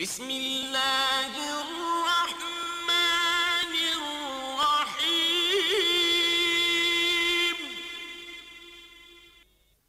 بسم الله الرحمن الرحيم.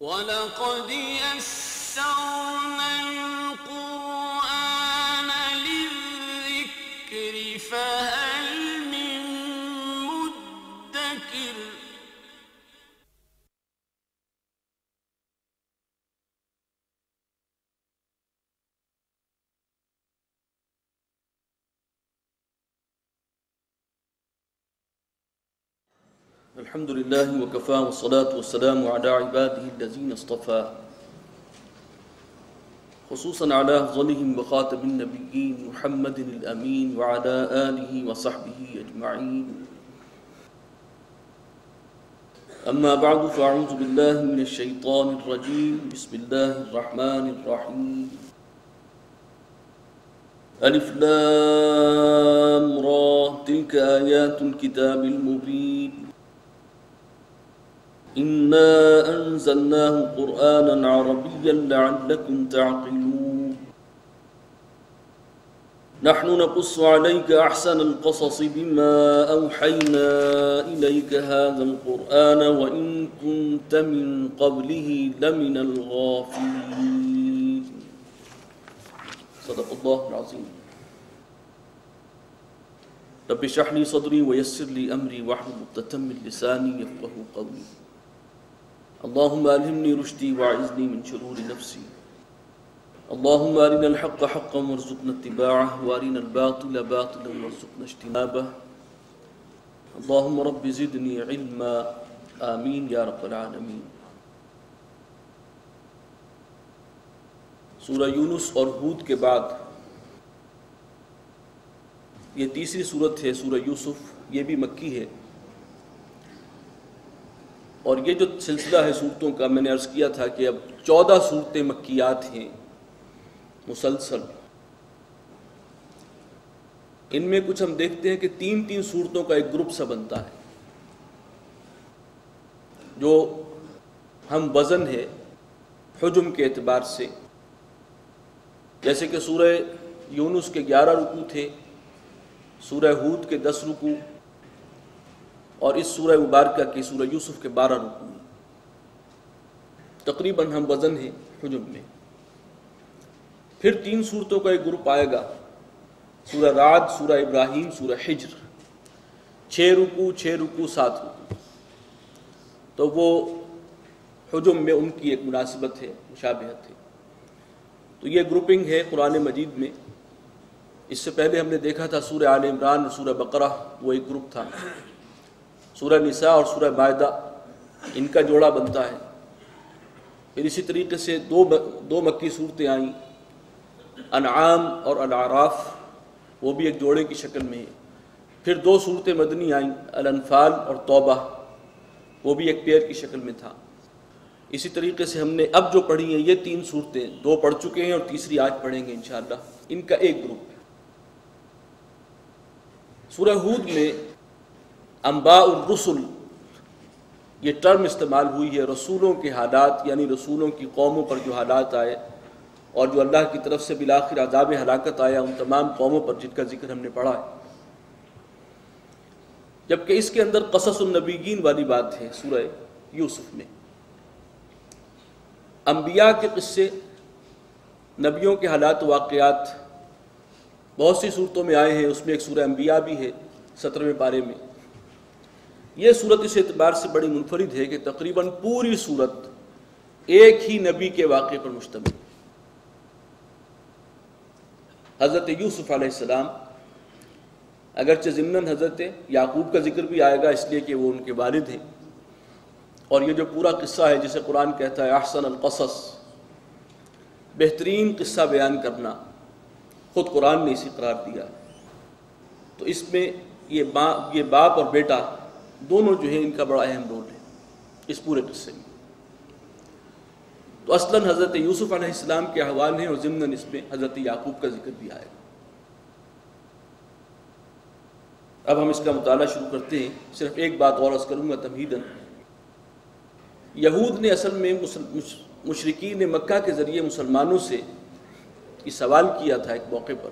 ولقد يسرنا الحمد لله وكفى والصلاة والسلام على عباده الذين اصطفى. خصوصا على أفضلهم وخاتم النبيين محمد الأمين وعلى آله وصحبه أجمعين. أما بعد فأعوذ بالله من الشيطان الرجيم. بسم الله الرحمن الرحيم. ألف لام را تلك آيات الكتاب المبين. إنا أنزلناه قرآنا عربيا لعلكم تعقلون نحن نقص عليك أحسن القصص بما أوحينا إليك هذا القرآن وإن كنت من قبله لمن الغافلين صدق الله العظيم. رب اشرح لي صدري ويسر لي أمري واحلل عقدة من لساني يفقهوا قولي. اللهم ألهمني رشدي وأعذني من شرور نفسي. اللهم أرنا الحق حقا وارزقنا اتباعه، وأرنا الباطل باطلا وارزقنا اجتنابه. اللهم رب زدني علما. آمين يا رب العالمين. سورہ یونس اور ہود کے بعد یہ تیسری صورت ہے، سورہ یوسف، یہ بھی مکی ہے۔ اور یہ جو سلسلہ ہے صورتوں کا، میں نے عرض کیا تھا کہ اب چودہ صورتیں مکیات ہیں، مسلسل۔ ان میں کچھ ہم دیکھتے ہیں کہ تین تین صورتوں کا ایک گروپ سا بنتا ہے۔ جو ہم وزن ہے حجم کے اعتبار سے۔ جیسے کہ سورہ یونس کے گیارہ رکو تھے، سورہ ہود کے دس رکو اور اس سورہ مبارکہ کی سورہ یوسف کے بارہ رکو تقریباً ہم وزن ہیں حجم میں۔ پھر تین صورتوں کا ایک گروپ آئے گا۔ سورہ رات سورہ ابراہیم، سورہ حجر۔ چھ رکو چھ رکو سات رکو تو وہ حجم میں ان کی ایک مناسبت ہے، مشابہت ہے۔ تو یہ گروپنگ ہے قرآن مجید میں۔ اس سے پہلے ہم نے دیکھا تھا سورہ آل عمران اور سورہ بقرہ، وہ ایک گروپ تھا۔ سورہ نساء اور سورہ معدہ ان کا جوڑا بنتا ہے۔ پھر اسی طریقے سے دو دو مکی صورتیں آئیں۔ انعام اور الاعراف، وہ بھی ایک جوڑے کی شکل میں ہے پھر دو صورتیں مدنی آئیں، الانفال اور توبہ، وہ بھی ایک پیر کی شکل میں تھا۔ اسی طریقے سے ہم نے اب جو پڑھی ہیں، یہ تین صورتیں، دو پڑھ چکے ہیں اور تیسری آج پڑھیں گے انشاءاللہ۔ ان کا ایک گروپ۔ ہے سورہ ہود میں انباء الرسل، یہ ٹرم استعمال ہوئی ہے رسولوں کے حالات یعنی رسولوں کی قوموں پر جو حالات آئے اور جو اللہ کی طرف سے بالآخر عذاب ہلاکت آیا، ان تمام قوموں پر جن کا ذکر ہم نے پڑھا ہے۔ جبکہ اس کے اندر قصص النبیین والی بات ہے سورہ یوسف میں۔ انبیاء کے قصے، نبیوں کے حالات و واقعات، بہت سی صورتوں میں آئے ہیں، اس میں ایک سورہ انبیاء بھی ہے، سترویں پارے میں۔ یہ صورت اس اعتبار سے بڑی منفرد ہے کہ تقریباً پوری صورت ایک ہی نبی کے واقعے پر مشتمل حضرت یوسف علیہ السلام، اگرچہ ضمن حضرت یعقوب کا ذکر بھی آئے گا، اس لیے کہ وہ ان کے والد ہیں۔ اور یہ جو پورا قصہ ہے، جسے قرآن کہتا ہے، احسن القصص، بہترین قصہ بیان کرنا، خود قرآن نے اسی قرار دیا۔ تو اس میں یہ یہ باپ اور بیٹا دونوں جو ہیں ان کا بڑا اہم رول ہے اس پورے قصے میں۔ تو اصلاً حضرت یوسف علیہ السلام کے احوال ہیں اور ضمن اس میں حضرت یعقوب کا ذکر بھی آئے۔ گا اب ہم اس کا مطالعہ شروع کرتے ہیں۔ صرف ایک بات اور عرض کروں گا تمہیدن یہود نے اصل میں مشرقین مکہ کے ذریعے مسلمانوں سے یہ سوال کیا تھا ایک موقع پر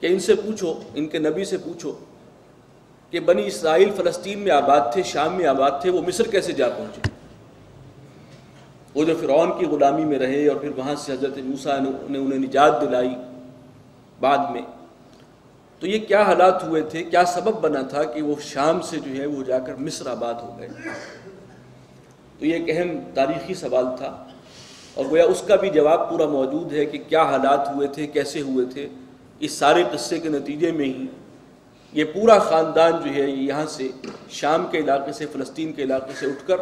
کہ ان سے پوچھو، ان کے نبی سے پوچھو۔ کہ بنی اسرائیل فلسطین میں آباد تھے، شام میں آباد تھے، وہ مصر کیسے جا پہنچے؟ وہ جو فرعون کی غلامی میں رہے اور پھر وہاں سے حضرت موسیٰ نے انہیں نجات دلائی بعد میں۔ تو یہ کیا حالات ہوئے تھے؟ کیا سبب بنا تھا کہ وہ شام سے جو ہے وہ جا کر مصر آباد ہو گئے؟ تو یہ ایک اہم تاریخی سوال تھا اور گویا اس کا بھی جواب پورا موجود ہے کہ کیا حالات ہوئے تھے، کیسے ہوئے تھے؟ اس سارے قصے کے نتیجے میں ہی یہ پورا خاندان جو ہے یہاں سے شام کے علاقے سے، فلسطین کے علاقے سے اٹھ کر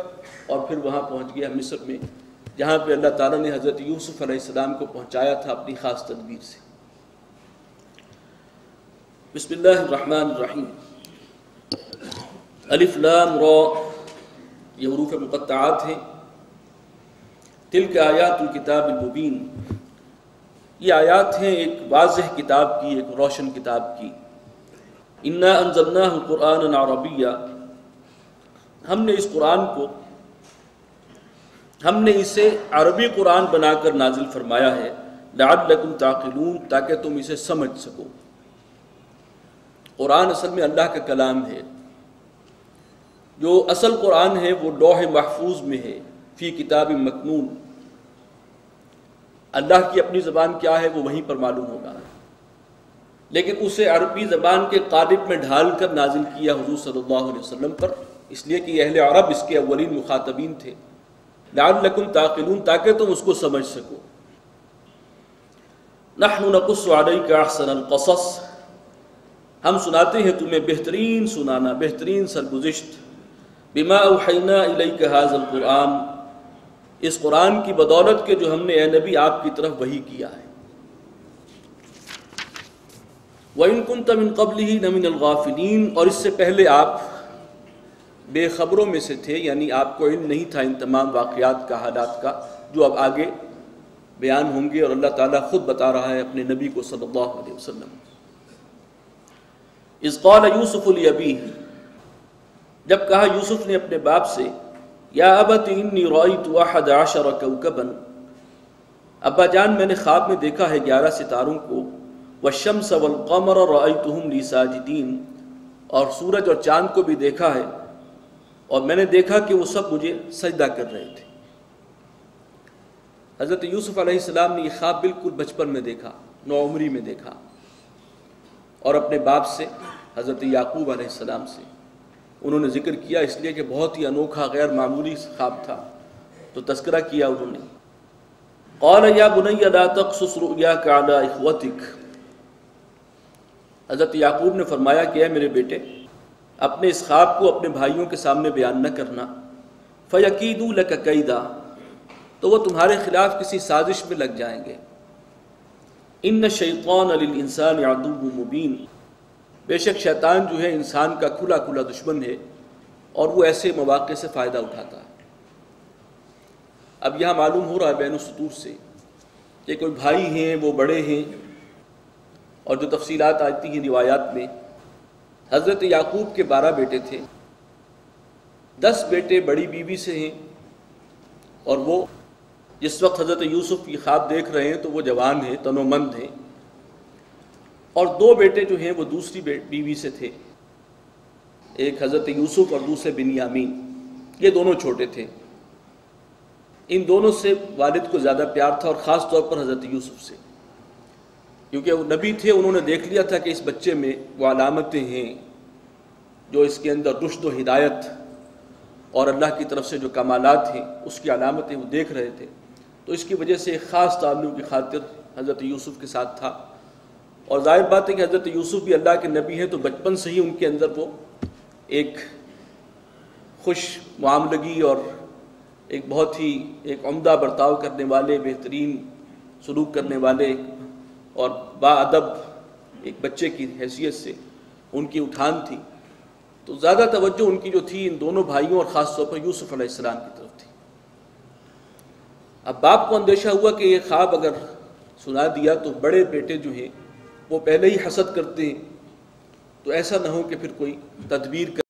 اور پھر وہاں پہنچ گیا مصر میں، جہاں پہ اللہ تعالیٰ نے حضرت یوسف علیہ السلام کو پہنچایا تھا اپنی خاص تدبیر سے۔ بسم اللہ الرحمن الرحیم۔ الف لام را، یہ حروف مقطعات ہیں۔ تل کے آیات الکتاب المبین۔ یہ آیات ہیں ایک واضح کتاب کی، ایک روشن کتاب کی۔ انا انزلناہ قرآن عربیہ ہم نے اس قرآن کو ہم نے اسے عربی قرآن بنا کر نازل فرمایا ہے۔ لعلکم تعقلون، تاکہ تم اسے سمجھ سکو۔ قرآن اصل میں اللہ کا کلام ہے۔ جو اصل قرآن ہے، وہ لوح محفوظ میں ہے۔ فی کتاب مکنون۔ اللہ کی اپنی زبان کیا ہے، وہ وہیں پر معلوم ہوگا۔ لیکن اسے عربی زبان کے قالب میں ڈھال کر نازل کیا حضور صلی اللہ علیہ وسلم پر۔ اس لیے کہ اہل عرب اس کے اولین مخاطبین تھے۔ لعلکم تعقلون، تاکہ تم اس کو سمجھ سکو۔ نحن نقص علیک احسن القصص۔ ہم سناتے ہیں تمہیں بہترین سنانا، بہترین سرگزشت۔ بما اوحینا الیک هذا القرآن۔ اس قرآن کی بدولت کے جو ہم نے اے نبی آپ کی طرف وہی کیا ہے۔ وَإِن كُنْتَ مِن قَبْلِهِ لَمِنَ الْغَافِلِينَ اور اس سے پہلے آپ بے خبروں میں سے تھے یعنی آپ کو علم نہیں تھا ان تمام واقعات کا، حالات کا، جو اب آگے بیان ہوں گے اور اللہ تعالیٰ خود بتا رہا ہے اپنے نبی کو صلی اللہ علیہ وسلم۔ اس قال یوسف البی جب کہا یوسف نے اپنے باپ سے، یا ابت انی رأیت احد عشر کوکبا ابا جان، میں نے خواب میں دیکھا ہے گیارہ ستاروں کو والشمس والقمر رأیتهم لی ساجدین اور سورج اور چاند کو بھی دیکھا ہے۔ اور میں نے دیکھا کہ وہ سب مجھے سجدہ کر رہے تھے۔ حضرت یوسف علیہ السلام نے یہ خواب بالکل بچپن میں دیکھا، نو عمری میں دیکھا۔ اور اپنے باپ سے، حضرت یعقوب علیہ السلام سے۔ انہوں نے ذکر کیا اس لیے کہ بہت ہی انوکھا، غیر معمولی خواب تھا۔ تو تذکرہ کیا انہوں نے۔ قال، یا بنی، لا تقصص رؤیاک علی اخوتک حضرت یعقوب نے فرمایا کہ اے میرے بیٹے، اپنے اس خواب کو اپنے بھائیوں کے سامنے بیان نہ کرنا۔ فیقیدوا لک قیدا تو وہ تمہارے خلاف کسی سازش میں لگ جائیں گے۔ ان شیطان للانسان عدو مبین۔ بے شک شیطان جو ہے انسان کا کھلا کھلا دشمن ہے اور وہ ایسے مواقع سے فائدہ اٹھاتا ہے۔ اب یہاں معلوم ہو رہا ہے بین السطور سے کہ کوئی بھائی ہیں، وہ بڑے ہیں اور جو تفصیلات آتی ہیں روایات میں حضرت یعقوب کے بارہ بیٹے تھے، دس بیٹے بڑی بیوی سے ہیں اور وہ جس وقت حضرت یوسف کی خواب دیکھ رہے ہیں تو وہ جوان ہیں تن و مند ہیں۔ اور دو بیٹے جو ہیں وہ دوسری بیوی سے تھے۔ ایک حضرت یوسف اور دوسرے بنیامین۔ یہ دونوں چھوٹے تھے۔ ان دونوں سے والد کو زیادہ پیار تھا اور خاص طور پر حضرت یوسف سے۔ کیونکہ وہ نبی تھے، انہوں نے دیکھ لیا تھا کہ اس بچے میں وہ علامتیں ہیں جو اس کے اندر رشد و ہدایت اور اللہ کی طرف سے جو کمالات ہیں، اس کی علامتیں وہ دیکھ رہے تھے۔ تو اس کی وجہ سے ایک خاص تعلق کی خاطر حضرت یوسف کے ساتھ تھا۔ اور ظاہر بات ہے کہ حضرت یوسف بھی اللہ کے نبی ہیں، تو بچپن سے ہی ان کے اندر وہ ایک خوش معاملگی اور ایک بہت ہی ایک عمدہ برتاؤ کرنے والے، بہترین سلوک کرنے والے اور با ادب ایک بچے کی حیثیت سے ان کی اٹھان تھی، تو زیادہ توجہ ان کی جو تھی ان دونوں بھائیوں اور خاص طور پر یوسف علیہ السلام کی طرف تھی۔ اب باپ کو اندیشہ ہوا کہ یہ خواب اگر سنا دیا تو بڑے بیٹے جو ہیں وہ پہلے ہی حسد کرتے ہیں تو ایسا نہ ہو کہ پھر کوئی تدبیر کر